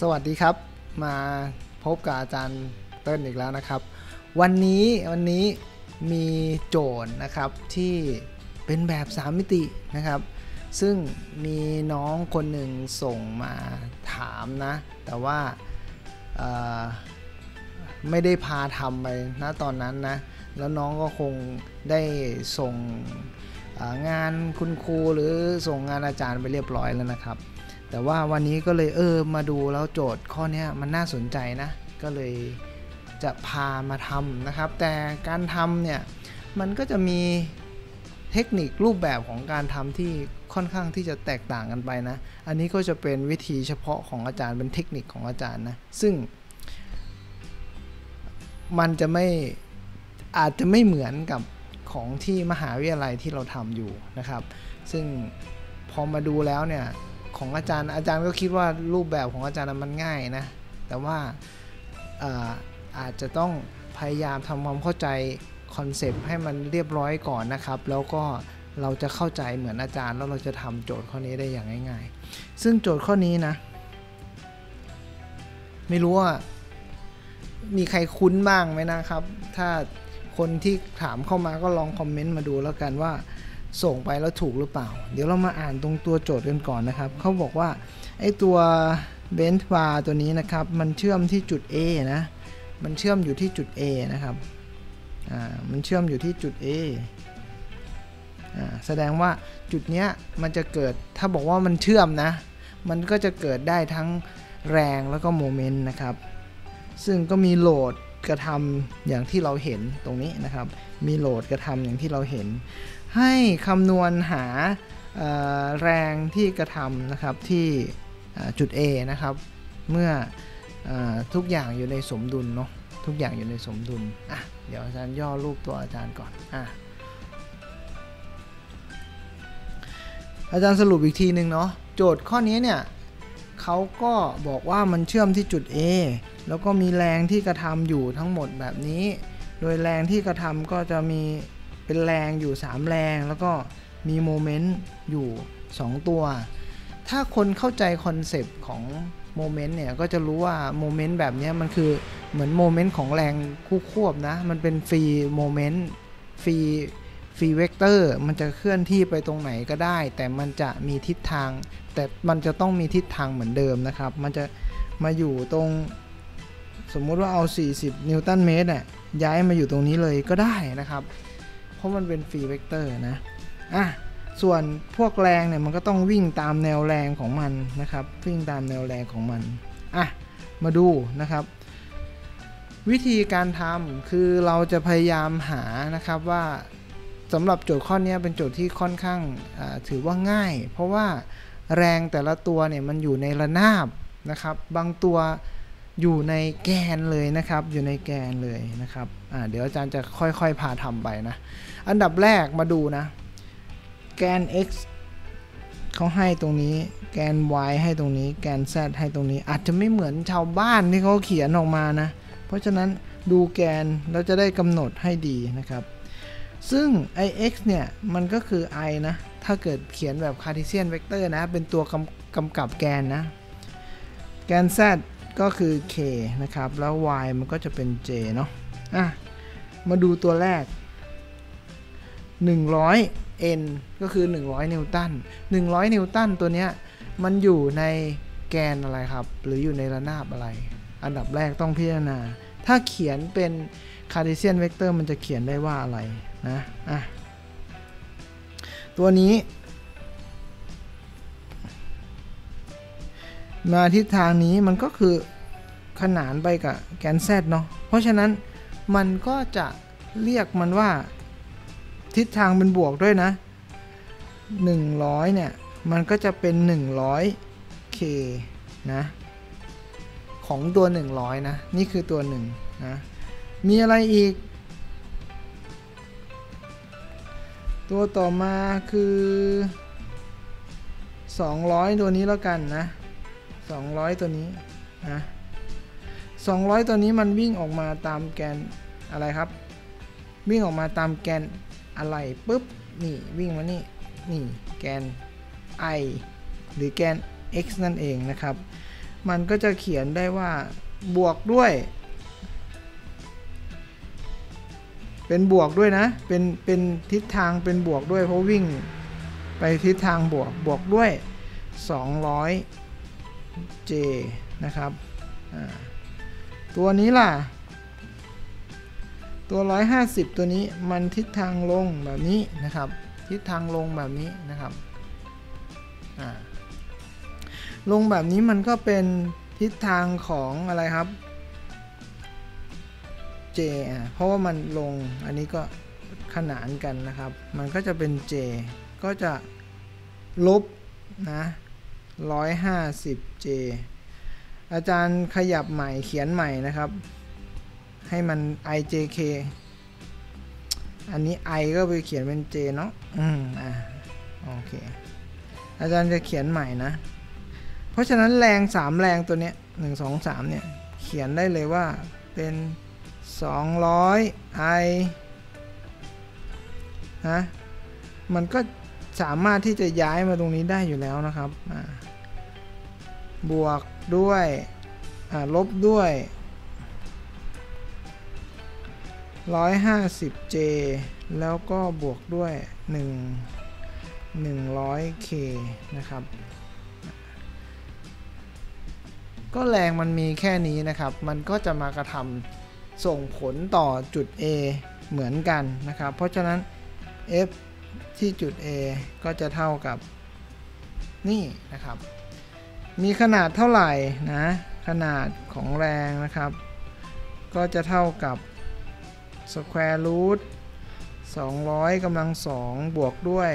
สวัสดีครับ มาพบกับอาจารย์เติ้ลอีกแล้วนะครับ วันนี้วันนี้มีโจทย์นะครับที่เป็นแบบ 3 มิตินะครับ ซึ่งมีน้องคนหนึ่งส่งมาถามนะ แต่ว่าไม่ได้พาทำไปนะตอนนั้นนะ แล้วน้องก็คงได้ส่งงานคุณครูหรือส่งงานอาจารย์ไปเรียบร้อยแล้วนะครับ แต่ว่าวันนี้ก็เลยเออมาดูแล้วโจทย์ข้อนี้มันน่าสนใจนะ ก็เลยจะพามาทำนะครับ แต่การทำเนี่ยมันก็จะมีเทคนิครูปแบบของการทำที่ค่อนข้างที่จะแตกต่างกันไปนะ อันนี้ก็จะเป็นวิธีเฉพาะของอาจารย์เป็นเทคนิคของอาจารย์นะ ซึ่ง มันจะไม่อาจจะไม่เหมือนกับของที่มหาวิทยาลัยที่เราทำอยู่นะครับ ซึ่งพอมาดูแล้วเนี่ย ของอาจารย์ อาจารย์ก็คิดว่ารูปแบบของอาจารย์มันง่ายนะ แต่ว่าอาอาจจะต้องพยายามทำความเข้าใจคอนเซปต์ให้มันเรียบร้อยก่อนนะครับ แล้วก็เราจะเข้าใจเหมือนอาจารย์แล้วเราจะทำโจทย์ข้อนี้ได้อย่างง่าย ๆ ซึ่งโจทย์ข้อนี้นะ ไม่รู้ว่ามีใครคุ้นบ้างไหมนะครับ ถ้าคนที่ถามเข้ามาก็ลองคอมเมนต์มาดูแล้วกันว่า ส่งไปแล้วถูกหรือเปล่า เดี๋ยวเรามาอ่านตรงตัวโจทย์กันก่อนนะครับ เขาบอกว่าไอ้ตัวเบนท์บาร์ตัวนี้นะครับ มันเชื่อมที่จุด A นะ มันเชื่อมอยู่ที่จุด A นะครับ อ่า มันเชื่อมอยู่ที่จุด A อ่า แสดงว่าจุดเนี้ยมันจะเกิด ถ้าบอกว่ามันเชื่อมนะ มันก็จะเกิดได้ทั้งแรงแล้วก็โมเมนต์นะครับ ซึ่งก็มีโหลดกระทำอย่างที่เราเห็นตรงนี้นะครับ มีโหลดกระทำอย่างที่เราเห็น ให้คำนวณหาแรงที่กระทำนะครับที่จุด A นะครับ เมื่ออทุกอย่างอยู่ในสมดุลเนาะทุกอย่างอยู่ในสมดุลอะเดี๋ยวอาจารย์ย่อรูปตัวอาจารย์ก่อนอะอาจารย์สรุปอีกทีหนึ่งเนาะโจทย์ข้อนี้เนี่ยเขาก็บอกว่ามันเชื่อมที่จุด A แล้วก็มีแรงที่กระทำอยู่ทั้งหมดแบบนี้ โดยแรงที่กระทำก็จะมี เป็นแรงอยู่ 3 แรงแล้วก็มีโมเมนต์อยู่ 2 ตัว ถ้าคนเข้าใจ concept ของโมเมนต์เนี่ย ก็จะรู้ว่าโมเมนต์แบบนี้มันคือเหมือนโมเมนต์ของแรงคู่ควบนะ มันเป็น free moment free free vector มันจะเคลื่อนที่ไปตรงไหนก็ได้ แต่มันจะมีทิศทาง แต่มันจะต้องมีทิศทางเหมือนเดิมนะครับ มันจะมาอยู่ตรง สมมุติว่าเอา 40 นิวตันเมตรเนี่ยย้ายมาอยู่ตรงนี้เลยก็ได้นะครับ เพราะมันเป็น free vector นะอะส่วนพวกแรงเนี่ยมันก็ต้องวิ่งตามแนวแรงของมันนะครับ วิ่งตามแนวแรงของมันอะมาดูนะครับ วิธีการทำคือเราจะพยายามหานะครับว่าสำหรับโจทย์ข้อนี้เป็นโจทย์ที่ค่อนข้างถือว่าง่าย เพราะว่าแรงแต่ละตัวเนี่ยมันอยู่ในระนาบนะครับ บางตัวอยู่ในแกนเลยนะครับ อยู่ในแกนเลยนะครับอ่าเดี๋ยวอาจารย์จะค่อยๆพาทำไปนะ อันดับแรกมาดูนะ แกน x เขาให้ตรงนี้ แกน y ให้ตรงนี้ แกน z ให้ตรงนี้ อาจจะไม่เหมือนชาวบ้านที่เขาเขียนออกมานะ เพราะฉะนั้นดูแกนแล้วจะได้กำหนดให้ดีนะครับ ซึ่ง ix เนี่ย มันก็คือ i นะ ถ้าเกิดเขียนแบบ Cartesian vector นะ เป็นตัวกำกำกับแกนนะ แกน z ก็คือ k นะครับ แล้ว y มันก็จะเป็น j เนาะอะ มาดูตัวแรก 100 N ก็คือ 100 นิวตัน 100 นิวตันตัวเนี้ยมันอยู่ในแกนอะไรครับ หรืออยู่ในระนาบอะไร อันดับแรกต้องพิจารณา ถ้าเขียนเป็นคาร์ t เซียนเวกเตอร์มันจะเขียนได้ว่าอะไรนะอะตัวนี้ มาทิศทางนี้มันก็คือขนานไปกับแกน z เนาะเพราะฉะนั้นมันก็จะเรียกมันว่า ทิศทางเป็นบวกด้วยนะ 100 เนี่ย มันก็จะเป็น 100k นะ ของตัว 100 นะ นี่คือตัว 1 นะ มีอะไรอีก ตัวต่อมาคือ 200 ตัวนี้แล้วกันนะ 200 ตัวนี้นะ200 ตัวนี้มันวิ่งออกมาตามแกนอะไรครับ วิ่งออกมาตามแกน อะไรปุ๊บนี่วิ่งมานี่นี่แกน i หรือแกน x นั่นเองนะครับ มันก็จะเขียนได้ว่าบวกด้วย เป็นบวกด้วยนะ เป็นเป็นทิศทางเป็นบวกด้วยเพราะวิ่งไปทิศทางบวกบวกด้วย 200 J นะครับ ตัวนี้ล่ะ ตัว 150 ตัวนี้มันทิศทางลงแบบนี้นะครับ ทิศทางลงแบบนี้นะครับลงแบบนี้มันก็เป็นทิศทางของอะไรครับ J เพราะว่ามันลงอันนี้ก็ขนานกันนะครับ มันก็จะเป็น J ก็จะลบนะ150 J อาจารย์ขยับใหม่เขียนใหม่นะครับ ให้มัน IJK อันนี้ I ก็ไปเขียนเป็น J เนาะอืมอ่าโอเค อาจารย์จะเขียนใหม่นะ เพราะฉะนั้นแรง 3 แรงตัวเนี้ย1 2 3เนี่ย เขียนได้เลยว่าเป็น 200 I นะมันก็สามารถที่จะย้ายมาตรงนี้ได้อยู่แล้วนะครับ บวกด้วยลบด้วย 150J แล้วก็บวกด้วย 1 100K นะครับ ก็แรงมันมีแค่นี้นะครับ มันก็จะมากระทำส่งผลต่อจุด A เหมือนกันนะครับ เพราะฉะนั้น F ที่จุด A ก็จะเท่ากับนี่นะครับ มีขนาดเท่าไหร่นะ ขนาดของแรงนะครับ ก็จะเท่ากับ square root 200กำลัง 2 บวกด้วย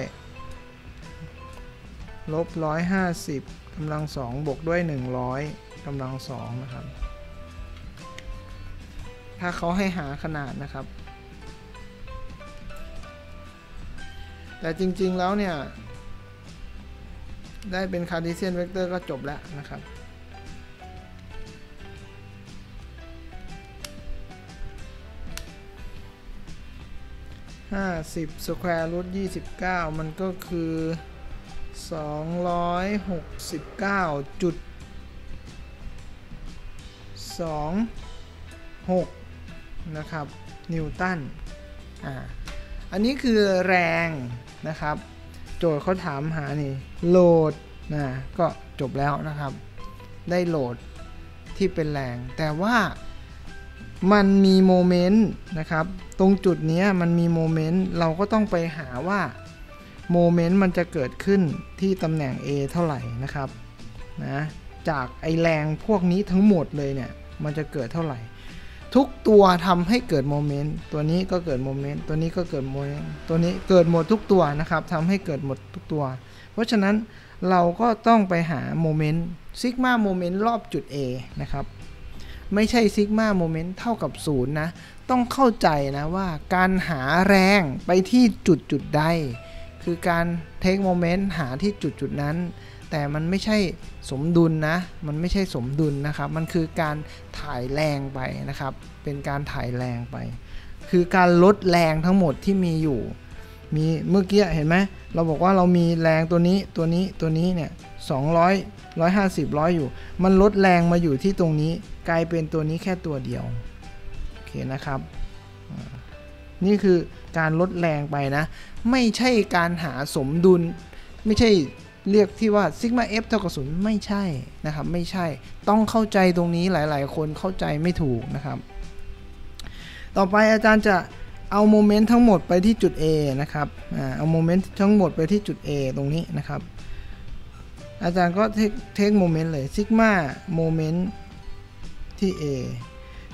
ลบ 150กำลัง 2 บวกด้วย 100กำลัง 2 นะครับ ถ้าเขาให้หาขนาดนะครับ แต่จริงๆแล้วเนี่ย ได้เป็น Cartesian vector ก็จบแล้วนะครับ ห้าสิบ square root ยี่สิบเก้ามันก็คือสองร้อยหกสิบเก้าจุดสองหกนะครับนิวตันอ่าอันนี้คือแรงนะครับ โจทย์เขาถามหานี่โหลดนะก็จบแล้วนะครับ ได้โหลดที่เป็นแรงแต่ว่า มันมีโมเมนต์นะครับ ตรงจุดนี้มันมีโมเมนต์เราก็ต้องไปหาว่าโมเมนต์มันจะเกิดขึ้นที่ตำแหน่ง A เท่าไหร่นะครับนะจากไอแรงพวกนี้ทั้งหมดเลยเนี่ย มันจะเกิดเท่าไหร่ ทุกตัวทำให้เกิดโมเมนต์ตัวนี้ก็เกิดโมเมนต์ตัวนี้ก็เกิดโมเมนต์ตัวนี้เกิดหมดทุกตัวนะครับทำให้เกิดหมดทุกตัว เพราะฉะนั้นเราก็ต้องไปหาโมเมนต์ sigma moment รอบจุด A นะครับ ไม่ใช่ sigma moment เท่ากับศูนย์นะ ต้องเข้าใจนะว่าการหาแรงไปที่จุดจุดใด คือการเทคโมเมนต์หาที่จุดจุดนั้น แต่มันไม่ใช่สมดุลนะ มันไม่ใช่สมดุลนะครับ มันคือการถ่ายแรงไปนะครับ เป็นการถ่ายแรงไป คือการลดแรงทั้งหมดที่มีอยู่ มีเมื่อกี้เห็นไหมเราบอกว่าเรามีแรงตัวนี้ตัวนี้ตัวนี้เนี่ย200 150ร้อยอยู่ มันลดแรงมาอยู่ที่ตรงนี้ กลายเป็นตัวนี้แค่ตัวเดียว โอเคนะครับ นี่คือการลดแรงไปนะ ไม่ใช่การหาสมดุล ไม่ใช่เรียกที่ว่า sigma F เท่ากับศูนย์ไม่ใช่นะครับ ไม่ใช่ ต้องเข้าใจตรงนี้หลาย ๆ คนเข้าใจไม่ถูกนะครับ ต่อไปอาจารย์จะเอาโมเมนต์ทั้งหมดไปที่จุด A นะครับ เอาโมเมนต์ทั้งหมดไปที่จุด A ตรงนี้นะครับ อาจารย์ก็ take moment เลย sigma moment ที่ A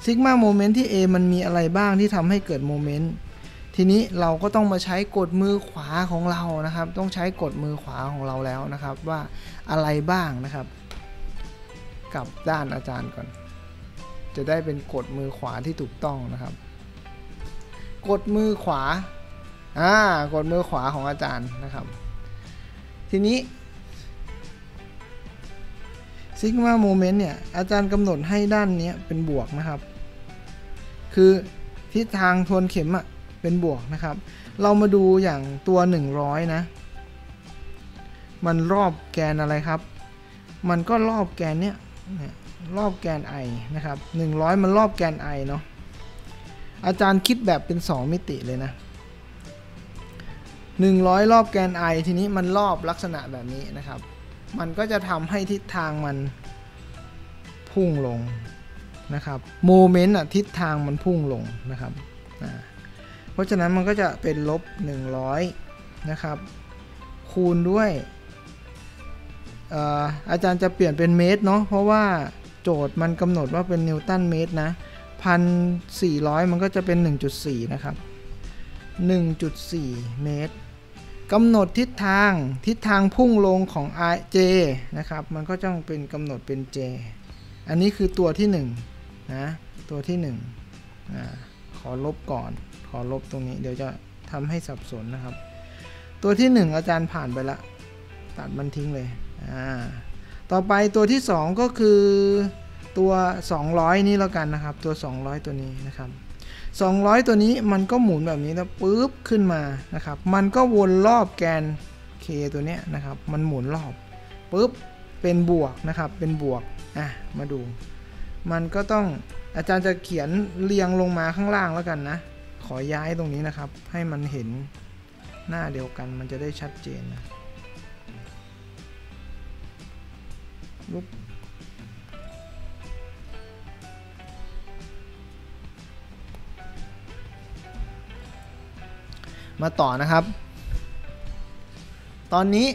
sigma moment ที่ A มันมีอะไรบ้างที่ทำให้เกิดโมเมนต์ทีนี้เราก็ต้องมาใช้กฎมือขวาของเรานะครับ ต้องใช้กฎมือขวาของเราแล้วนะครับ ว่าอะไรบ้างนะครับกลับด้านอาจารย์ก่อน จะได้เป็นกฎมือขวาที่ถูกต้องนะครับ กฎมือขวาอ่ากดมือขวาของอาจารย์นะครับ ทีนี้ ซิกมาโมเมนต์เนี่ยอาจารย์กำหนดให้ด้านนี้เป็นบวกนะครับ คือทิศทางทวนเข็มอะเป็นบวกนะครับ เรามาดูอย่างตัว 100 นะ มันรอบแกนอะไรครับ มันก็รอบแกนเนี้ยเนี่ยรอบแกน i นะครับ 100 มันรอบแกน i เนาะอาจารย์คิดแบบเป็น 2 มิติเลยนะ 100 รอบแกน i ทีนี้มันรอบลักษณะแบบนี้นะครับ มันก็จะทำให้ทิศทางมันพุ่งลงนะครับโมเมนต์อะทิศทางมันพุ่งลงนะครับเพราะฉะนั้นมันก็จะเป็นลบ 100 นะครับ คูณด้วยอาจารย์จะเปลี่ยนเป็นเมตรเนาะเพราะว่าโจทย์มันกำหนดว่าเป็นนิวตันเมตรนะพันสี่ร้อยมันก็จะเป็น 1.4 นะครับ 1.4 เมตร กำหนดทิศทางทิศทางพุ่งลงของ j นะครับ มันก็ต้องเป็นกำหนดเป็น j อันนี้คือตัวที่1นะตัวที่1อ่าขอลบก่อน ขอลบตรงนี้เดี๋ยวจะทำให้สับสนนะครับ ตัวที่ 1 อาจารย์ผ่านไปละ ตัดมันทิ้งเลยอ่าต่อไปตัวที่ 2 ก็คือตัว 200 นี้แล้วกันนะครับ ตัว 200 ตัวนี้นะครับ 200 ตัวนี้มันก็หมุนแบบนี้แล้วปุ๊บขึ้นมานะครับ มันก็วนรอบแกน k ตัวเนี้ยนะครับ มันหมุนรอบปุ๊บเป็นบวกนะครับ เป็นบวก อะ มาดู มันก็ต้องอาจารย์จะเขียนเรียงลงมาข้างล่างแล้วกันนะ ขอย้ายตรงนี้นะครับ ให้มันเห็นหน้าเดียวกัน มันจะได้ชัดเจนนะลุก มาต่อนะครับ ตอนนี้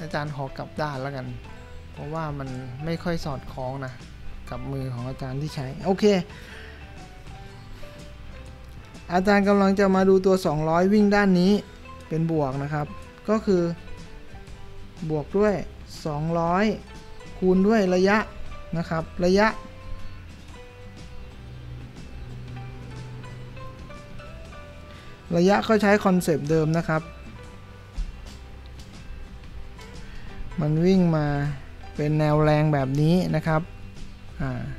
อาจารย์ขอกลับด้านแล้วกัน เพราะว่ามันไม่ค่อยสอดคล้องนะ กับมือของอาจารย์ที่ใช้ โอเค อาจารย์กำลังจะมาดูตัว 200 วิ่งด้านนี้เป็นบวกนะครับ ก็คือบวกด้วย 200 คูณด้วยระยะนะครับ ระยะ ระยะก็ใช้ concept เดิมนะครับ มันวิ่งมาเป็นแนวแรงแบบนี้นะครับ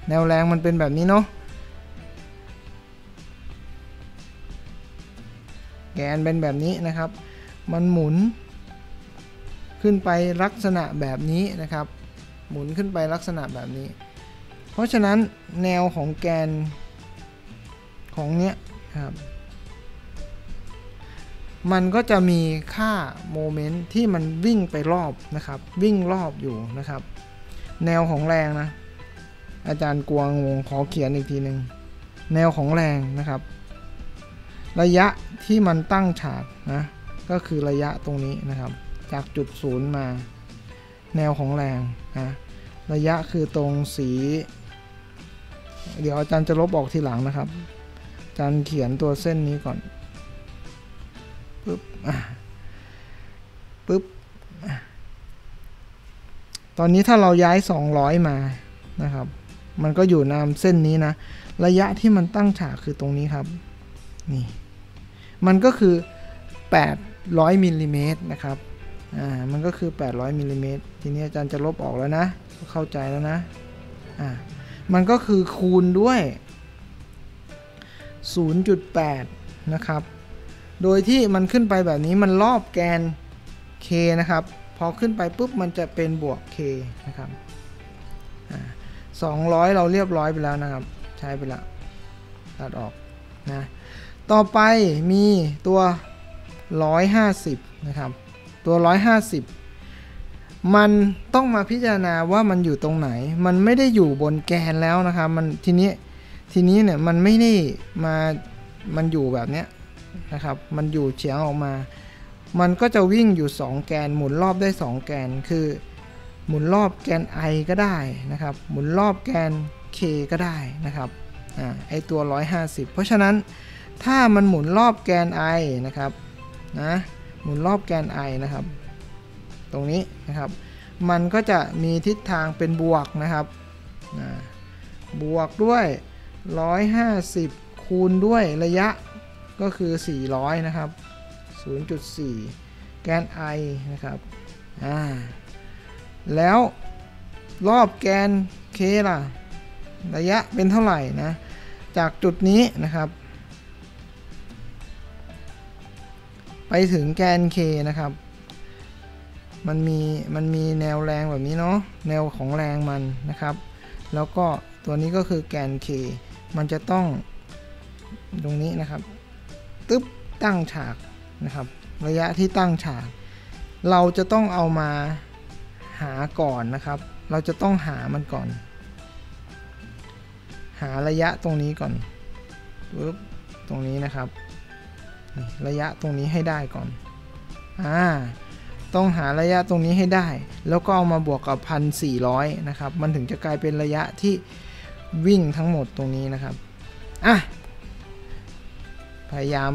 แนวแรงมันเป็นแบบนี้เนาะ แกนเป็นแบบนี้นะครับ มันหมุน ขึ้นไปลักษณะแบบนี้นะครับ หมุนขึ้นไปลักษณะแบบนี้ เพราะฉะนั้นแนวของแกนของเนี้ยครับ มันก็จะมีค่าโมเมนต์ที่มันวิ่งไปรอบนะครับ วิ่งรอบอยู่นะครับ แนวของแรงนะ อาจารย์กวงงงขอเขียนอีกทีหนึ่งแนวของแรงนะครับ ระยะที่มันตั้งฉากนะก็คือระยะตรงนี้นะครับ จากจุดศูนย์มา แนวของแรงนะระยะคือตรงสี เดี๋ยวอาจารย์จะลบออกทีหลังนะครับ อาจารย์เขียนตัวเส้นนี้ก่อน ปึ๊บปึ๊บตอนนี้ถ้าเราย้าย 200 มานะครับ มันก็อยู่นามเส้นนี้นะ ระยะที่มันตั้งฉากคือตรงนี้ครับ นี่ มันก็คือ 800มิลลิเมตรนะครับ อ่า มันก็คือ 800มิลลิเมตรทีนี้อาจารย์จะลบออกแล้วนะ เข้าใจแล้วนะ อ่า มันก็คือคูณด้วย 0.8 นะครับ โดยที่มันขึ้นไปแบบนี้มันรอบแกน k นะครับ พอขึ้นไปปุ๊บมันจะเป็นบวก k นะครับสองร้อยเราเรียบร้อยไปแล้วนะครับ ใช้ไปแล้วตัดออกนะต่อไปมีตัว 150 นะครับ ตัว 150 มันต้องมาพิจารณาว่ามันอยู่ตรงไหน มันไม่ได้อยู่บนแกนแล้วนะครับ มันทีนี้ทีนี้เนี่ยมันไม่ได้มา มันอยู่แบบเนี้ย นะครับ มันอยู่เฉียงออกมา มันก็จะวิ่งอยู่ 2 แกน หมุนรอบได้ 2 แกน คือ หมุนรอบแกน i ก็ได้นะครับ หมุนรอบแกน k ก็ได้นะครับอไอตัว 150 เพราะฉะนั้นถ้ามันหมุนรอบแกน i นะครับ นะ หมุนรอบแกน i นะครับ ตรงนี้นะครับ มันก็จะมีทิศทางเป็นบวกนะครับ บวกด้วย 150 คูณด้วยระยะ ก็คือ 400 นะครับ 0.4 แกน i นะครับอ่าแล้วรอบแกน k ล่ะ ระยะเป็นเท่าไหร่นะ จากจุดนี้นะครับ ไปถึงแกน k นะครับ มันมีมันมีแนวแรงแบบนี้เนาะแนวของแรงมันนะครับ แล้วก็ตัวนี้ก็คือแกน K มันจะต้องตรงนี้นะครับ ตึ๊บตั้งฉากนะครับ ระยะที่ตั้งฉาก เราจะต้องเอามาหาก่อนนะครับ เราจะต้องหามันก่อน หาระยะตรงนี้ก่อนปึ๊บตรงนี้นะครับ ระยะตรงนี้ให้ได้ก่อนอ่าต้องหาระยะตรงนี้ให้ได้ แล้วก็เอามาบวกกับพันสี่ร้อยนะครับ มันถึงจะกลายเป็นระยะที่วิ่งทั้งหมดตรงนี้นะครับ อะ พยายาม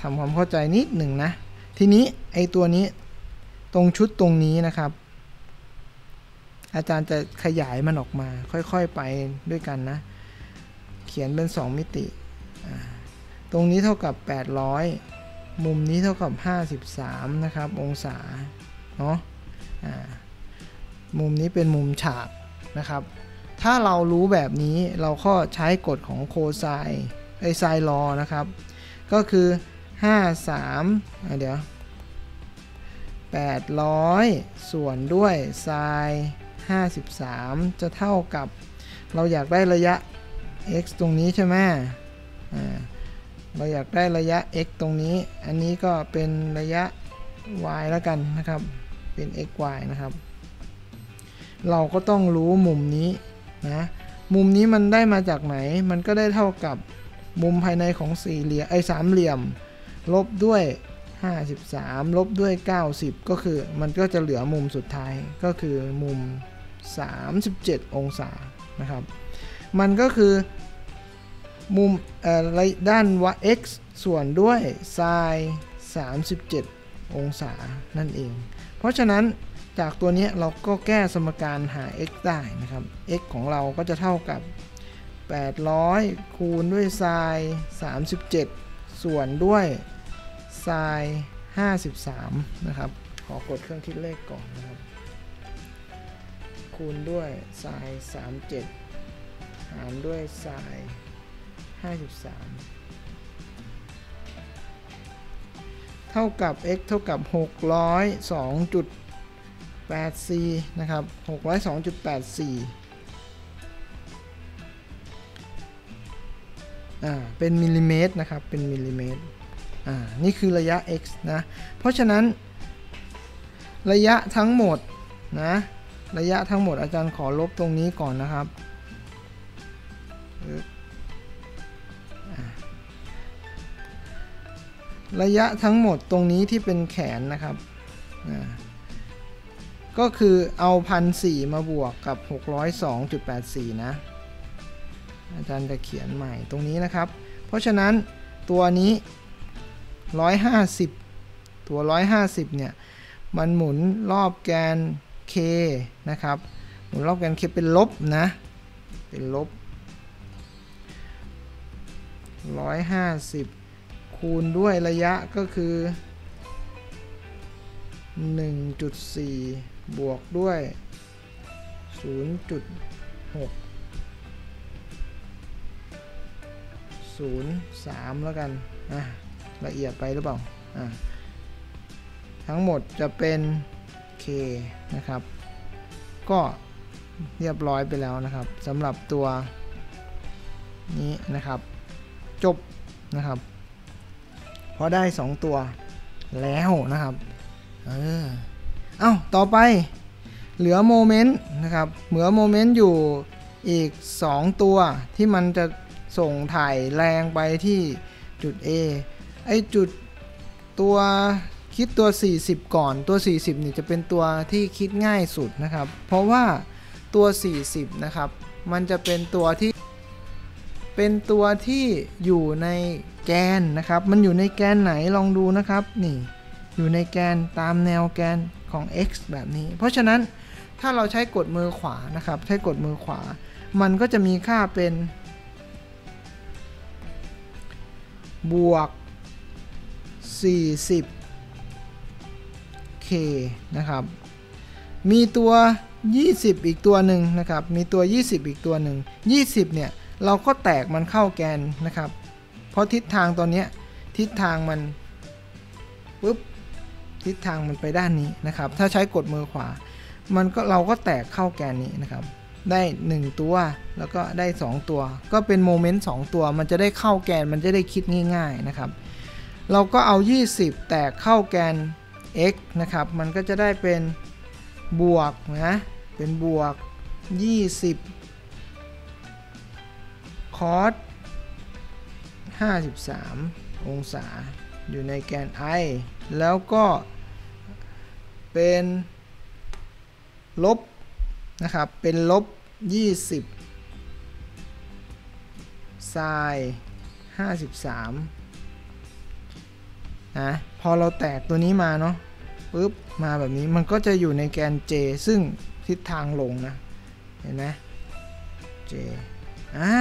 ทำความเข้าใจนิดหนึ่งนะ ทีนี้ไอตัวนี้ตรงชุดตรงนี้นะครับ อาจารย์จะขยายมันออกมา ค่อยๆไปด้วยกันนะ เขียนเป็น 2 มิติ ตรงนี้เท่ากับ 800 มุมนี้เท่ากับ 53 นะครับ องศา เนาะมุมนี้เป็นมุมฉากนะครับ ถ้าเรารู้แบบนี้เราก็ใช้กฎของโคไซไอไซลอนะครับ ก็คือ 53 เดี๋ยว 800 ส่วนด้วยไซ53 จะเท่ากับเราอยากได้ระยะ x ตรงนี้ใช่ไหมเราอยากได้ระยะ x ตรงนี้ อันนี้ก็เป็นระยะ y แล้วกันนะครับ เป็น x y นะครับ เราก็ต้องรู้มุมนี้นะ มุมนี้มันได้มาจากไหน มันก็ได้เท่ากับ มุมภายในของสี่เหลี่ยมไอ้สามเหลี่ยม ลบด้วย 53 ลบด้วย 90 ก็คือมันก็จะเหลือมุมสุดท้ายก็คือมุม 37 องศานะครับ มันก็คือมุมด้านว่า x ส่วนด้วย sin 37 องศานั่นเอง เพราะฉะนั้นจากตัวนี้เราก็แก้สมการหา x ได้นะครับ x ของเราก็จะเท่ากับ 800 คูณด้วย sin 37 ส่วนด้วย sin 53 นะครับ ขอกดเครื่องคิดเลขก่อนนะครับ คูณด้วย sin 37 หารด้วย sin 53 เท่ากับ x เท่ากับ 602.84 นะครับ 602.84 อ่าเป็นมิลลิเมตรนะครับเป็นมิลลิเมตรอ่านี่คือระยะ x นะเพราะฉะนั้น ระยะทั้งหมดนะระยะทั้งหมดอาจารย์ขอลบตรงนี้ก่อนนะครับระยะทั้งหมดตรงนี้ที่เป็นแขนนะครับก็คือเอาพันสี่มาบวกกับ 602.84 นะ อาจารย์จะเขียนใหม่ตรงนี้นะครับ เพราะฉะนั้นตัวนี้ 150 ตัว 150 เนี่ย มันหมุนรอบแกน k นะครับ หมุนรอบแกน k เป็นลบนะ เป็นลบ 150 คูณด้วยระยะก็คือ 1.4 บวกด้วย 0.6 03 แล้วกันอะละเอียดไปหรือเปล่าอะทั้งหมดจะเป็น k นะครับ ก็เรียบร้อยไปแล้วนะครับสำหรับตัวนี้นะครับ จบนะครับพอได้ 2 ตัวแล้วนะครับ เออเอาต่อไปเหลือโมเมนต์นะครับ เหลือโมเมนต์อยู่อีก 2 ตัวที่มันจะ ส่งถ่ายแรงไปที่จุด A ไอจุดตัวคิดตัว 40 ก่อนตัว 40นี่ยจะเป็นตัวที่คิดง่ายสุดนะครับ เพราะว่าตัว 40 นะครับ มันจะเป็นตัวที่ เป็นตัวที่อยู่ในแกนนะครับ มันอยู่ในแกนไหนลองดูนะครับ นี่ อยู่ในแกนตามแนวแกนของ x แบบนี้ เพราะฉะนั้นถ้าเราใช้กดมือขวานะครับ ใช้กดมือขวา มันก็จะมีค่าเป็น บวก 40k นะครับ มีตัว 20 อีกตัวหนึ่งนะครับ มีตัว 20 อีกตัวหนึ่ง 20 เนี่ย เราก็แตกมันเข้าแกนนะครับ เพราะทิศทางตัวนี้ทิศทางมันปุ๊บทิศทางมันไปด้านนี้นะครับ ถ้าใช้กดมือขวา มันก็เราก็แตกเข้าแกนนี้นะครับ ได้ 1 ตัว แล้วก็ได้ 2 ตัว ก็เป็นโมเมนต์2ตัว มันจะได้เข้าแกนมันจะได้คิดง่าย ๆนะครับ เราก็เอา 20 แตกเข้าแกน x นะครับ มันก็จะได้เป็นบวกนะ เป็นบวก 20 คอส53 องศา อยู่ในแกน i แล้วก็เป็นลบ นะครับ เป็นลบ 20ไซน์53 นะ พอเราแตกตัวนี้มาเนาะปุ๊บ มาแบบนี้มันก็จะอยู่ในแกน J ซึ่งทิศทางลงนะ เห็นไหม J อ่า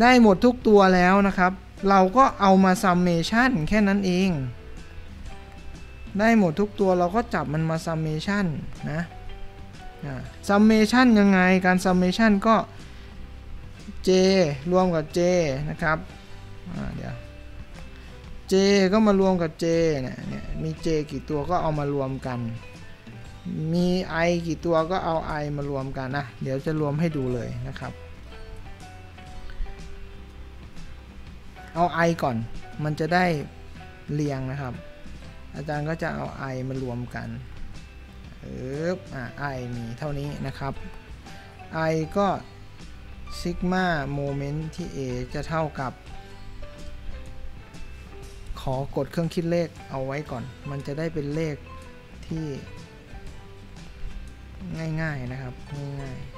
ได้หมดทุกตัวแล้วนะครับ เราก็เอามา summation แค่นั้นเอง ได้หมดทุกตัวเราก็จับมันมา summation นะ summation ยังไง การ summation ก็ J รวมกับ J นะครับเดี๋ยว J ก็มารวมกับ J เนี่ยเนี่ยมี J กี่ตัวก็เอามารวมกัน มี i กี่ตัวก็เอา i มารวมกันนะ เดี๋ยวจะรวมให้ดูเลยนะครับ เอา i ก่อน มันจะได้เรียงนะครับ อาจารย์ก็จะเอา i มารวมกัน เอออ่า i มีเท่านี้นะครับ i ก็ซิกมาโมเมนต์ที่ a จะเท่ากับ ขอกดเครื่องคิดเลขเอาไว้ก่อน มันจะได้เป็นเลขที่ ง่ายๆนะครับ ง่ายๆ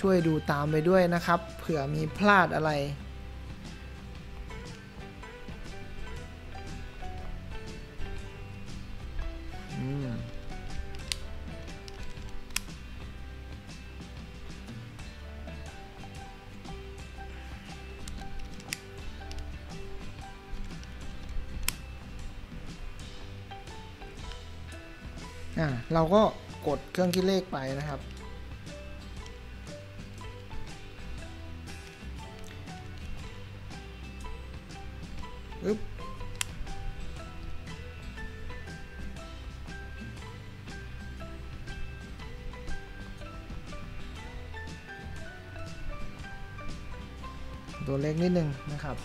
ช่วยดูตามไปด้วยนะครับ เผื่อมีพลาดอะไร เราก็กดเครื่องคิดเลขไปนะครับ นิดนึงนะครับ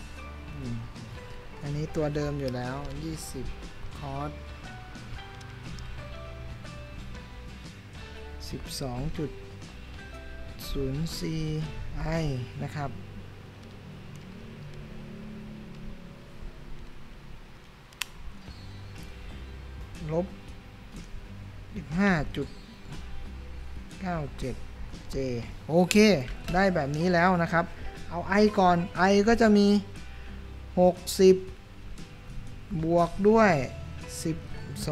อันนี้ตัวเดิมอยู่แล้ว 20 คอร์ส12.04 i นะครับ ลบ 15.97 j โอเค ได้แบบนี้แล้วนะครับ เอา i ก่อน i ก็จะมี 60 บวกด้วย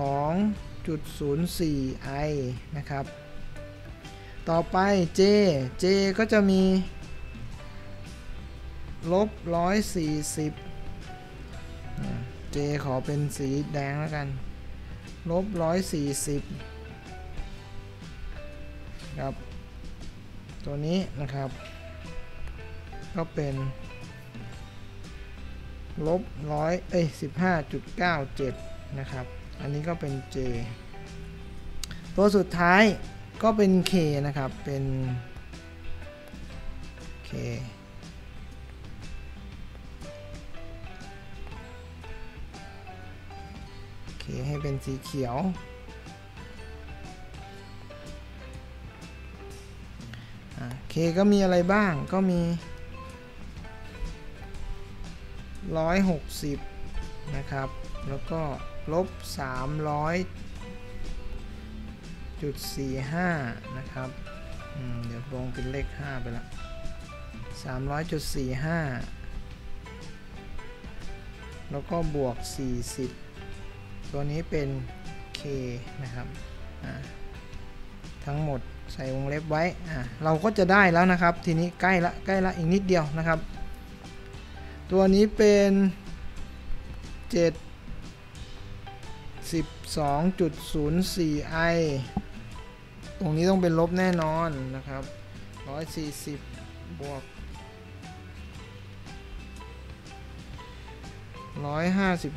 12.04 i นะครับ ต่อไป J J ก็จะมีลบร้อยสี่สิบ J ขอเป็นสีแดงแล้วกัน ลบร้อยสี่สิบครับ ตัวนี้นะครับ ก็เป็นลบร้อยเอ้ยสิบห้าจุดเก้าเจ็ดนะครับ อันนี้ก็เป็น J ตัวสุดท้ายก็เป็น K นะครับ เป็น K K ให้เป็นสีเขียว K ก็มีอะไรบ้างก็มี 160 นะครับ แล้วก็ลบ 300จุดสี่ห้านะครับ เดี๋ยวลงเป็นเลข 5 ไปละ300.45 แล้วก็บวก 40 ตัวนี้เป็น K นะครับ ทั้งหมดใส่วงเล็บไว้ เราก็จะได้แล้วนะครับ ทีนี้ใกล้ละใกล้ละอีกนิดเดียวนะครับ ตัวนี้เป็นเจ็ดสสิบองจุดศูนย์สี่ไอตรงนี้ต้องเป็นลบแน่นอนนะครับร้อยสี่สิบบวกร้อยหหาสิบ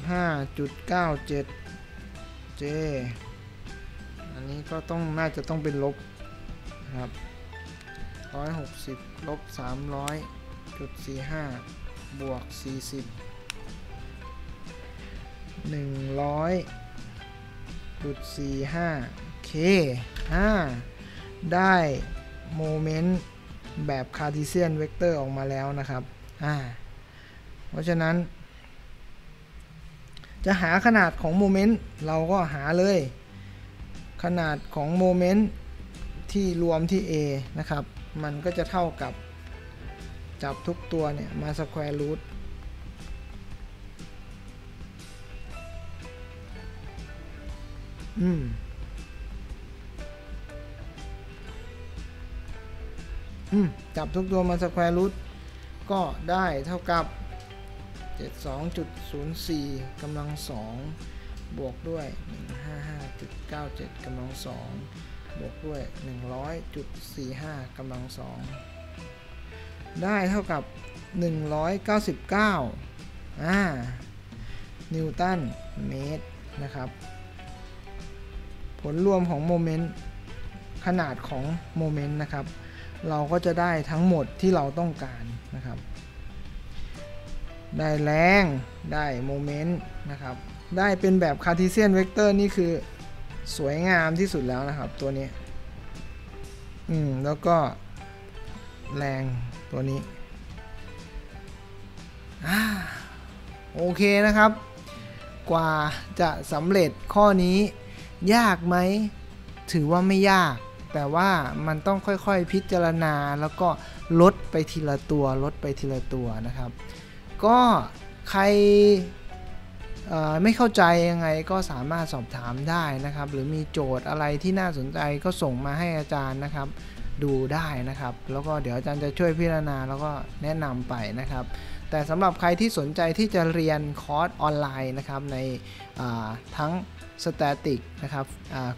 จุดเก้า J J อันนี้ก็ต้องน่าจะต้องเป็นลบนะครับร้อยหกสิบลบสามร้อยจุดสี่ห้า บวก 40 100.45 k อ่าได้โมเมนต์แบบ Cartesian vector ออกมาแล้วนะครับ อ่า เพราะฉะนั้น จะหาขนาดของโมเมนต์เราก็หาเลย ขนาดของโมเมนต์ที่รวมที่ A นะครับ มันก็จะเท่ากับ จับทุกตัวเนี่ย มา square root อืม อืม จับทุกตัวมาสแควร์รูทก็ได้เท่ากับ 72.04กำลัง 2 บวกด้วย 155.97กำลัง 2 บวกด้วย 100.45กำลัง 2 ได้เท่ากับ 199อ่านิวตันเมตรนะครับ ผลรวมของโมเมนต์ขนาดของโมเมนต์นะครับ เราก็จะได้ทั้งหมดที่เราต้องการนะครับ ได้แรงได้โมเมนต์นะครับ ได้เป็นแบบ Cartesian vector นี่คือสวยงามที่สุดแล้วนะครับตัวนี้ อืม แล้วก็แรง ตัวนี้โอเคนะครับ กว่าจะสำเร็จข้อนี้ ยากไหม ถือว่าไม่ยาก แต่ว่ามันต้องค่อยๆพิจารณาแล้วก็ลดไปทีละตัว ลดไปทีละตัวนะครับ ก็ใครไม่เข้าใจยังไงก็สามารถสอบถามได้นะครับ หรือมีโจทย์อะไรที่น่าสนใจก็ส่งมาให้อาจารย์นะครับ ดูได้นะครับ แล้วก็เดี๋ยวอาจารย์จะช่วยพิจารณาแล้วก็แนะนำไปนะครับ แต่สำหรับใครที่สนใจที่จะเรียนคอร์สออนไลน์นะครับในทั้ง static นะครับ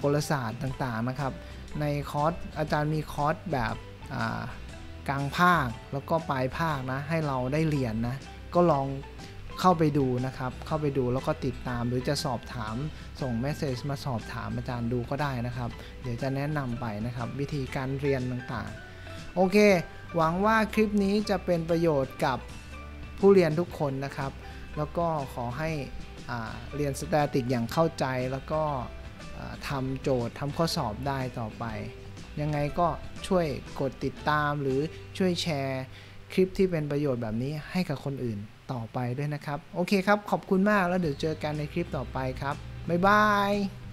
กลศาสตร์ต่างๆนะครับ ในคอร์สอาจารย์มีคอร์สแบบกลางภาคแล้วก็ปลายภาคนะให้เราได้เรียนนะก็ลอง เข้าไปดูนะครับ เข้าไปดูแล้วก็ติดตามหรือจะสอบถามส่ง message มาสอบถามอาจารย์ดูก็ได้นะครับ เดี๋ยวจะแนะนำไปนะครับ วิธีการเรียนต่างๆ โอเค หวังว่าคลิปนี้จะเป็นประโยชน์กับผู้เรียนทุกคนนะครับ แล้วก็ขอให้เรียนสแตติกอย่างเข้าใจแล้วก็ทำโจทย์ทำข้อสอบได้ต่อไป ยังไงก็ช่วยกดติดตามหรือช่วยแชร์คลิปที่เป็นประโยชน์แบบนี้ให้กับคนอื่น ต่อไปด้วยนะครับ โอเคครับ ขอบคุณมากแล้วเดี๋ยวเจอกันในคลิปต่อไปครับ บ๊ายบาย